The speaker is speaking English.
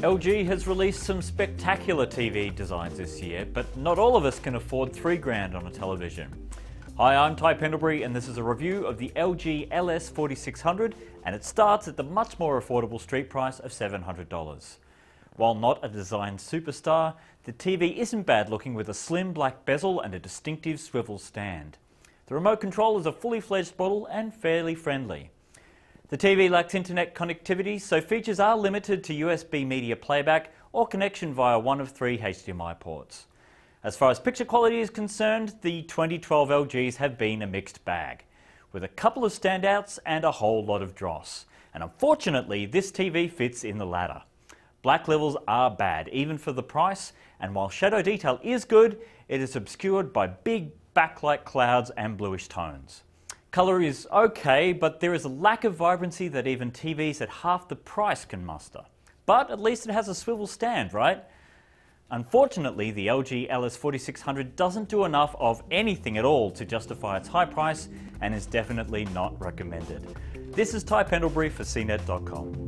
LG has released some spectacular TV designs this year, but not all of us can afford three grand on a television. Hi, I'm Ty Pendlebury, and this is a review of the LG LS4600, and it starts at the much more affordable street price of $700. While not a design superstar, the TV isn't bad looking with a slim black bezel and a distinctive swivel stand. The remote control is a fully fledged model and fairly friendly. The TV lacks internet connectivity, so features are limited to USB media playback or connection via one of three HDMI ports. As far as picture quality is concerned, the 2012 LGs have been a mixed bag, with a couple of standouts and a whole lot of dross. And unfortunately, this TV fits in the latter. Black levels are bad, even for the price, and while shadow detail is good, it is obscured by big backlight clouds and bluish tones. Colour is okay, but there is a lack of vibrancy that even TVs at half the price can muster. But at least it has a swivel stand, right? Unfortunately, the LG LS4600 doesn't do enough of anything at all to justify its high price and is definitely not recommended. This is Ty Pendlebury for CNET.com.